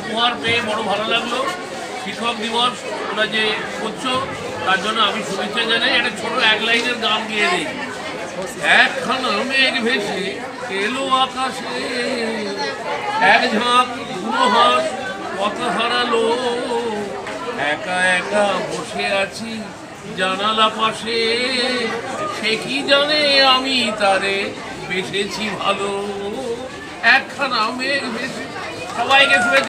উপহার পেয়ে বড় ভালো লাগল। শিক্ষক দিবস, ওরা যে করছ, তার জন্য আমি শুভেচ্ছা জানাই। একটা ছোট এক লাইনের গান গিয়ে দিই। একখানা মেঘ ভেসে এলো আকাশে। এক ঝাঁক ধুলো পথ হারালো। একা একা বসে আছি জানালা পাশে। সে কি জানে আমি তারে বেসেছি ভালো? একখানা মেঘ ভেসে সবাইকে শুভেচ্ছা